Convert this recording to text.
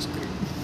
That's great.